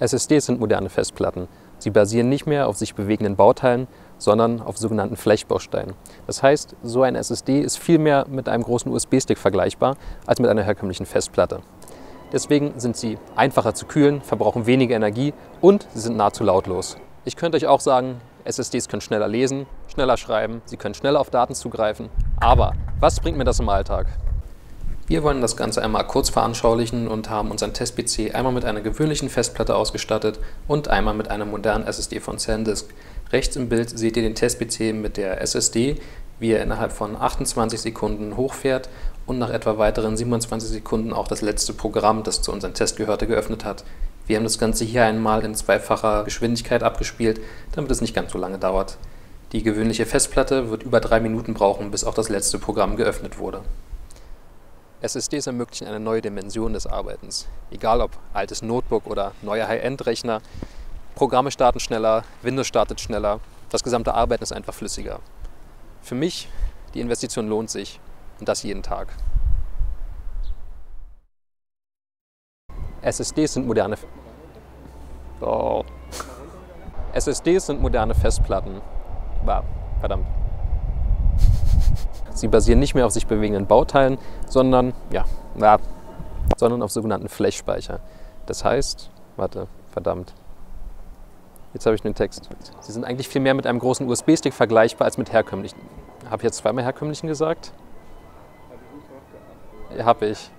SSDs sind moderne Festplatten. Sie basieren nicht mehr auf sich bewegenden Bauteilen, sondern auf sogenannten Flechbausteinen. Das heißt, so ein SSD ist viel mehr mit einem großen USB-Stick vergleichbar als mit einer herkömmlichen Festplatte. Deswegen sind sie einfacher zu kühlen, verbrauchen weniger Energie und sie sind nahezu lautlos. Ich könnte euch auch sagen, SSDs können schneller lesen, schneller schreiben, sie können schneller auf Daten zugreifen. Aber was bringt mir das im Alltag? Wir wollen das Ganze einmal kurz veranschaulichen und haben unseren Test-PC einmal mit einer gewöhnlichen Festplatte ausgestattet und einmal mit einer modernen SSD von SanDisk. Rechts im Bild seht ihr den Test-PC mit der SSD, wie er innerhalb von 28 Sekunden hochfährt und nach etwa weiteren 27 Sekunden auch das letzte Programm, das zu unserem Test gehörte, geöffnet hat. Wir haben das Ganze hier einmal in zweifacher Geschwindigkeit abgespielt, damit es nicht ganz so lange dauert. Die gewöhnliche Festplatte wird über drei Minuten brauchen, bis auch das letzte Programm geöffnet wurde. SSDs ermöglichen eine neue Dimension des Arbeitens. Egal ob altes Notebook oder neuer High-End-Rechner, Programme starten schneller, Windows startet schneller, das gesamte Arbeiten ist einfach flüssiger. Für mich, die Investition lohnt sich und das jeden Tag. SSDs sind moderne. Oh. SSDs sind moderne Festplatten. Bah, verdammt. Sie basieren nicht mehr auf sich bewegenden Bauteilen, sondern, ja, ja, sondern auf sogenannten Flash-Speicher. Das heißt, warte, verdammt. Jetzt habe ich den Text. Sie sind eigentlich viel mehr mit einem großen USB-Stick vergleichbar als mit herkömmlichen. Habe ich jetzt zweimal herkömmlichen gesagt? Habe ich.